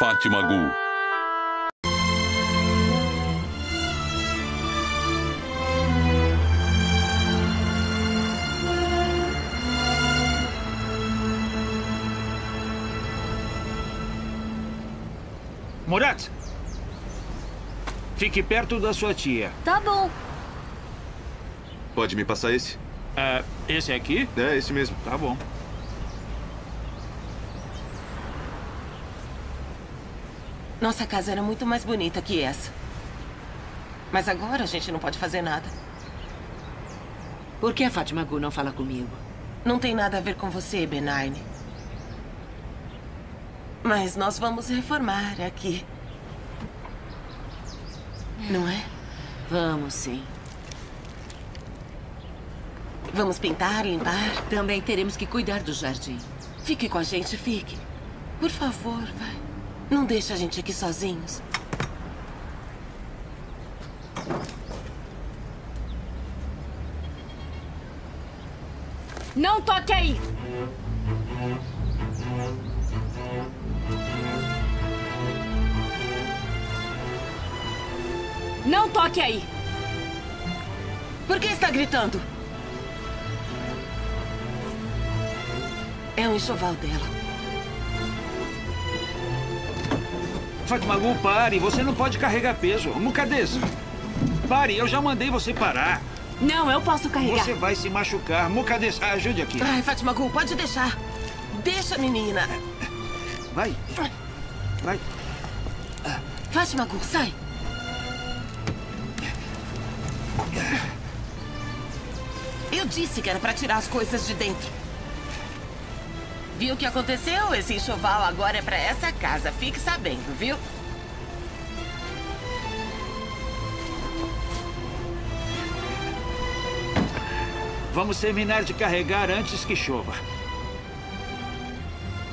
Fátima Gu. Murat! Fique perto da sua tia. Tá bom. Pode me passar esse? É, esse aqui? É, esse mesmo. Tá bom. Nossa casa era muito mais bonita que essa. Mas agora a gente não pode fazer nada. Por que a Fátima Gu não fala comigo? Não tem nada a ver com você, Benign. Mas nós vamos reformar aqui. Não é? Vamos, sim. Vamos pintar, limpar. Também teremos que cuidar do jardim. Fique com a gente, fique. Por favor, vai. Não deixe a gente aqui sozinhos. Não toque aí! Não toque aí! Por que está gritando? É o enxoval dela. Fátima Gu, pare. Você não pode carregar peso. Mucadez, pare. Eu já mandei você parar. Não, eu posso carregar. Você vai se machucar. Mucadez, ajude aqui. Ai, Fátima Gu, pode deixar. Deixa, menina. Vai. Vai. Fátima Gu, sai. Eu disse que era para tirar as coisas de dentro. Viu o que aconteceu? Esse enxoval agora é para essa casa. Fique sabendo, viu? Vamos terminar de carregar antes que chova.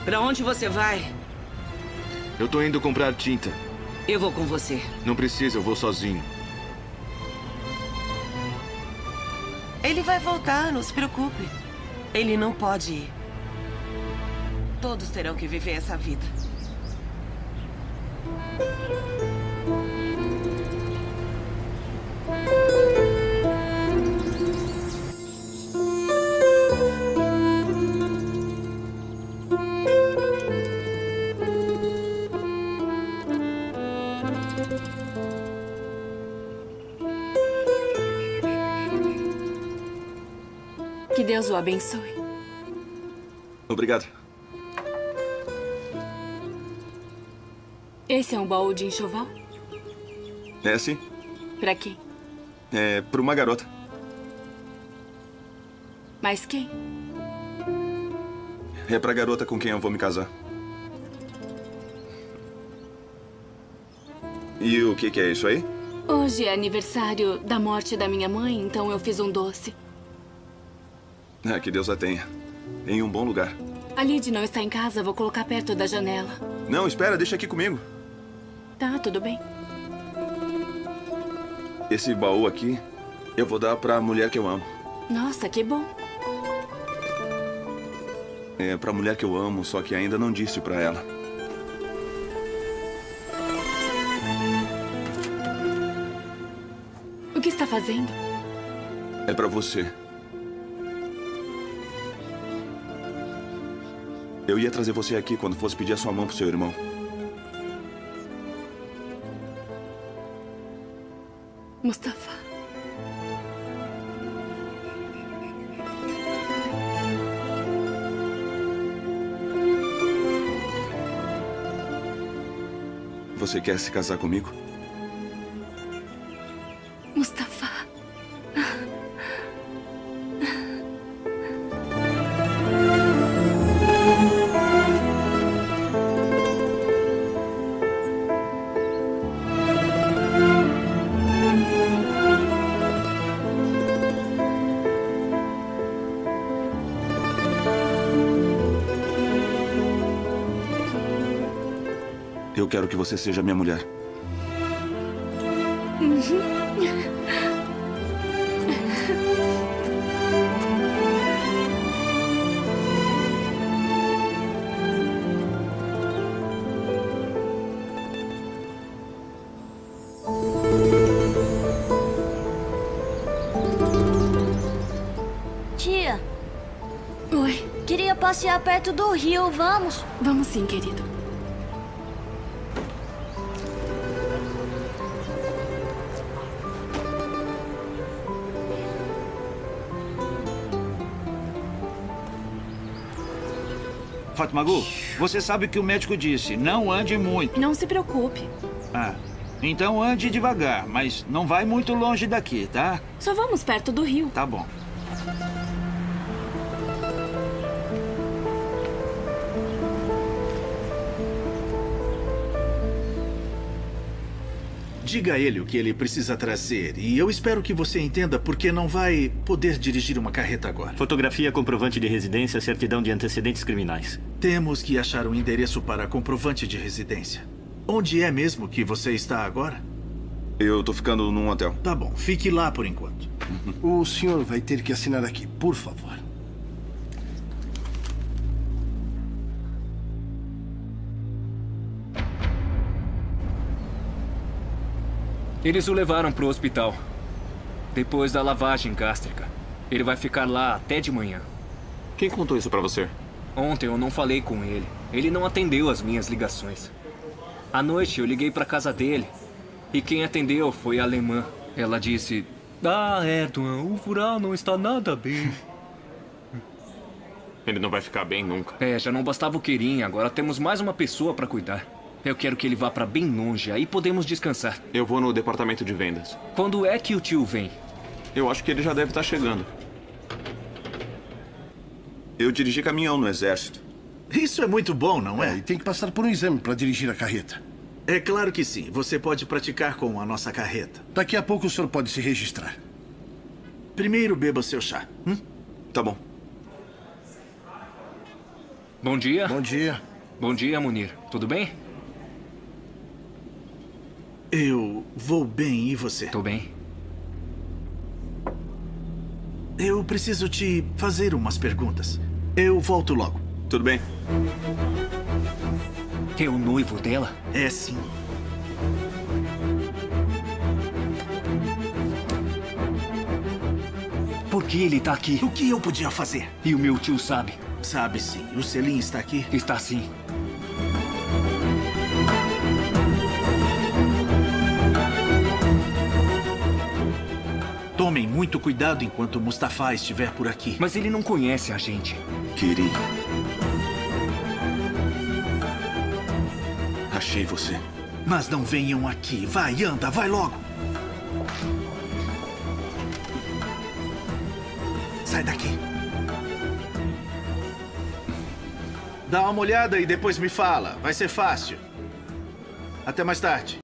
Pra onde você vai? Eu tô indo comprar tinta. Eu vou com você. Não precisa, eu vou sozinho. Ele vai voltar, não se preocupe. Ele não pode ir. Todos terão que viver essa vida. Que Deus o abençoe. Obrigado. Esse é um baú de enxoval? É assim? Pra quem? É pra uma garota. Mas quem? É pra garota com quem eu vou me casar. E o que, que é isso aí? Hoje é aniversário da morte da minha mãe, então eu fiz um doce. Ah, que Deus a tenha. Em um bom lugar. A Lid não está em casa, vou colocar perto da janela. Não, espera, deixa aqui comigo. Tá, tudo bem. Esse baú aqui, eu vou dar pra mulher que eu amo. Nossa, que bom. É pra mulher que eu amo, só que ainda não disse pra ela. O que está fazendo? É pra você. Eu ia trazer você aqui quando fosse pedir a sua mão pro seu irmão. Mustafa. Você quer se casar comigo? Eu quero que você seja minha mulher. Tia. Oi. Queria passear perto do rio, vamos? Vamos sim, querido. Fatmagu, você sabe o que o médico disse. Não ande muito. Não se preocupe. Ah, então ande devagar, mas não vai muito longe daqui, tá? Só vamos perto do rio. Tá bom. Diga a ele o que ele precisa trazer. E eu espero que você entenda porque não vai poder dirigir uma carreta agora. Fotografia, comprovante de residência, certidão de antecedentes criminais. Temos que achar um endereço para comprovante de residência. Onde é mesmo que você está agora? Eu tô ficando num hotel. Tá bom, fique lá por enquanto. O senhor vai ter que assinar aqui, por favor. Eles o levaram pro hospital. Depois da lavagem gástrica. Ele vai ficar lá até de manhã. Quem contou isso pra você? Ontem eu não falei com ele. Ele não atendeu as minhas ligações. À noite eu liguei pra casa dele. E quem atendeu foi a alemã. Ela disse: Ah, Edwin, o Vural não está nada bem. Ele não vai ficar bem nunca. É, já não bastava o Querim, agora temos mais uma pessoa pra cuidar. Eu quero que ele vá pra bem longe, aí podemos descansar. Eu vou no departamento de vendas. Quando é que o tio vem? Eu acho que ele já deve estar chegando. Eu dirigi caminhão no exército. Isso é muito bom, não É, é? e tem que passar por um exame para dirigir a carreta. É claro que sim. Você pode praticar com a nossa carreta. Daqui a pouco o senhor pode se registrar. Primeiro beba seu chá. Hum? Tá bom. Bom dia. Bom dia. Bom dia, Munir. Tudo bem? Eu vou bem e você? Tô bem. Eu preciso te fazer umas perguntas. Eu volto logo. Tudo bem? É o noivo dela? É sim. Por que ele tá aqui? O que eu podia fazer? E o meu tio sabe? Sabe sim. O Selim está aqui. Está sim. Muito cuidado enquanto Mustafa estiver por aqui. Mas ele não conhece a gente. Kiri. Achei você. Mas não venham aqui. Vai, anda, vai logo. Sai daqui. Dá uma olhada e depois me fala. Vai ser fácil. Até mais tarde.